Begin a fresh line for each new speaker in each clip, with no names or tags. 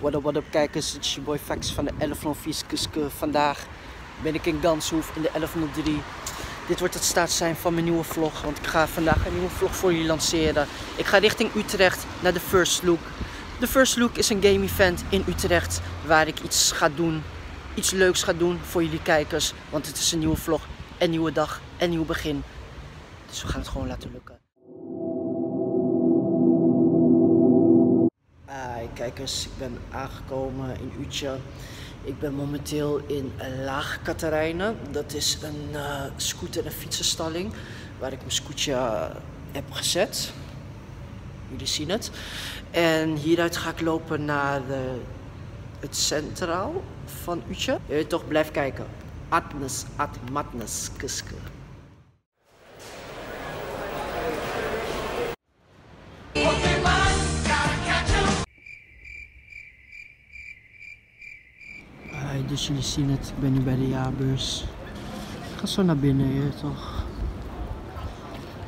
What up, what up kijkers, het is je boy Fax van de 1104 Vandaag ben ik in Ganshoef in de 1103. Dit wordt het staatszijn van mijn nieuwe vlog, want ik ga vandaag een nieuwe vlog voor jullie lanceren. Ik ga richting Utrecht naar de First Look. De First Look is een game event in Utrecht waar ik iets ga doen, iets leuks ga doen voor jullie kijkers. Want het is een nieuwe vlog, en nieuwe dag, en nieuw begin. Dus we gaan het gewoon laten lukken. Hi kijkers, ik ben aangekomen in Utje. Ik ben momenteel in Laag Katerijnen. Dat is een uh, scooter- en fietsenstalling waar ik mijn scootje uh, heb gezet. Jullie zien het. En hieruit ga ik lopen naar uh, het centraal van Utje. Je toch, blijf kijken. Atnes, at matnes, kuske. Dus jullie zien het, ik ben nu bij de jaarbeurs. Ik ga zo naar binnen hier toch.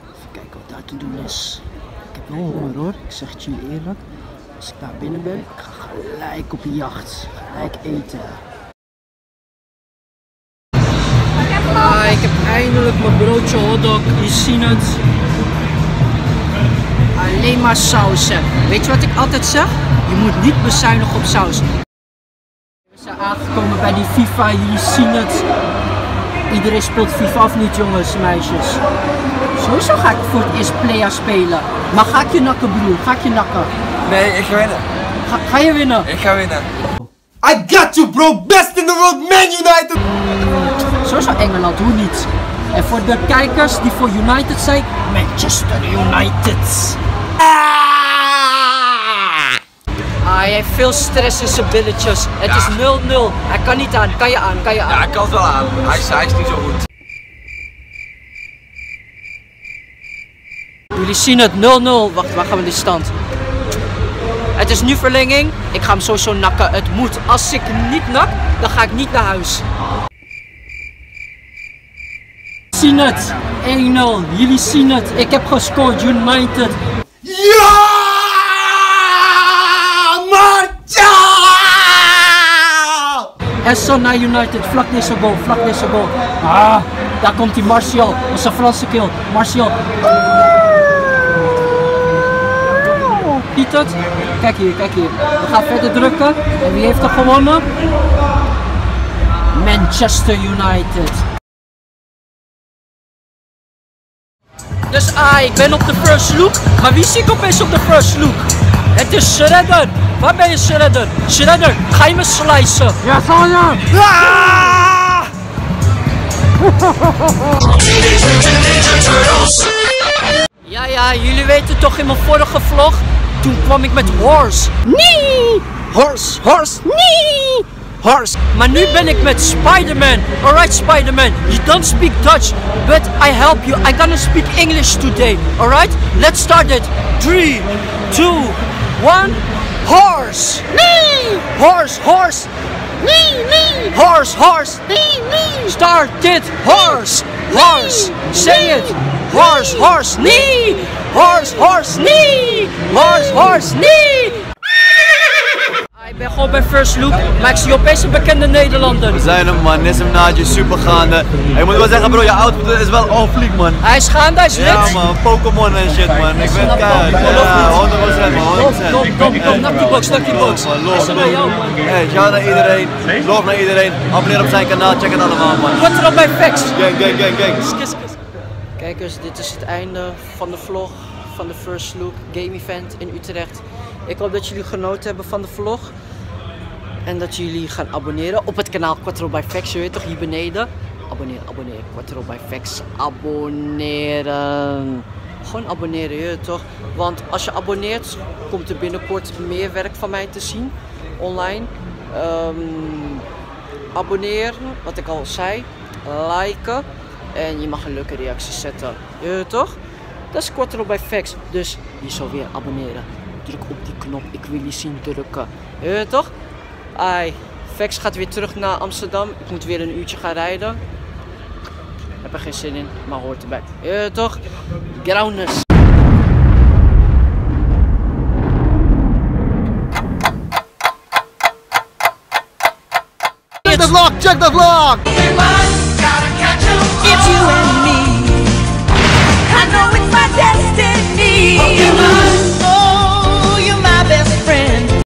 Even kijken wat daar te doen is. Ik heb wel honger hoor, ik zeg het jullie eerlijk. Als ik daar binnen ben, ik ga gelijk op de jacht. Gelijk eten. Ah, ik heb eindelijk mijn broodje hotdog, je ziet het. Alleen maar sausen. Weet je wat ik altijd zeg? Je moet niet bezuinigen op saus zijn aangekomen bij die FIFA, jullie zien het. Iedereen speelt FIFA of niet jongens, meisjes. Sowieso ga ik voor het eerst Playa spelen. Maar ga ik je nakken broer, ga ik je nakken?
Nee, ik ga winnen.
Ga, ga je winnen?
Ik ga winnen. I got you bro, best in the world, Man United!
Sowieso Engeland, hoe niet? En voor de kijkers die voor United zijn, Manchester United. Ah! Veel stress in zijn billetjes. Het is 0-0. Hij kan niet aan. Kan je aan? Kan je aan?
Ja, hij kan het wel aan. Hij is, hij is niet zo goed.
Jullie zien het 0-0. Wacht, waar gaan we die stand? Het is nu verlenging. Ik ga hem sowieso nakken. Het moet. Als ik niet nak, dan ga ik niet naar huis. Zien het. 1-0. Jullie zien het. Ik heb gescoord. United.
Ja!
Esso naar United, vlak deze goal, vlak deze goal. Ah, daar komt die Martial, een Franse kill. Martial. Ziet het? Kijk hier, kijk hier. We gaan verder drukken. En wie heeft er gewonnen? Manchester United. Dus ah, ik ben op de first look. Maar wie zie ik opeens op de first look? Het is Shredder. Waar ben je Shredder? Shredder, ga je me slicen?
Ja, zal je. Ah!
Ja, ja, jullie weten toch in mijn vorige vlog? Toen kwam ik met horse. Nee! Horse, horse, nee! Horse. Maar nu ben ik met Spider-Man. Alright, Spider-Man. You don't speak Dutch, but I help you. I gonna speak English today. Alright? Let's start it. Three, two, one. Horse! Nee! Horse, horse! Nee, nee! Horse, horse! Nee, nee! Start it! Horse! Horse! Say it! Horse, horse! Nee! Horse, horse! Nee! Horse, horse! Nee! Bij First Look, maar ik zie opeens een bekende Nederlander.
We zijn hem man, Nissim Naadje, super gaande. Ik moet wel zeggen bro, je outfit is wel on fleek man.
Hij is gaande, hij is lit.
Ja man, Pokémon en shit man. Ik ben keihard. Ja, 100% man, 100%.
Kom, kom, kom, nak die box, nak die box.
Man. Hey, shout naar iedereen, loof naar iedereen. Abonneer op zijn kanaal, check het allemaal man.
Wat er al bij Vex?
Gang, gang, gang, gang.
Kijkers, dit is het einde van de vlog van de First Look Game Event in Utrecht. Ik hoop dat jullie genoten hebben van de vlog. En dat jullie gaan abonneren op het kanaal Quattro by Fax. Je weet toch hier beneden? Abonneer, abonneer. Quattro by Fax. Abonneren. Gewoon abonneren, je toch? Want als je abonneert, komt er binnenkort meer werk van mij te zien. Online. Um, abonneren, wat ik al zei. Liken. En je mag een leuke reactie zetten. Je toch? Dat is Quattro by Fax. Dus je zal weer abonneren. Druk op die knop. Ik wil je zien drukken. Je toch? Ai, Vex gaat weer terug naar Amsterdam. Ik moet weer een uurtje gaan rijden. Heb er geen zin in, maar hoort erbij. Eh, toch? Groundness. Check the vlog, check the vlog! It's you and me. I know it's my destiny.